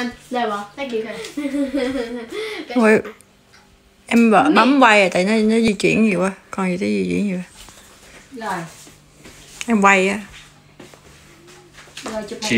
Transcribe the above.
time. There, well, thank you. Ôi, em bấm, bấm quay rồi tại nó nó di chuyển nhiều quá. Còn gì tới di chuyển nhiều rồi. Em quay á. Rồi chụp một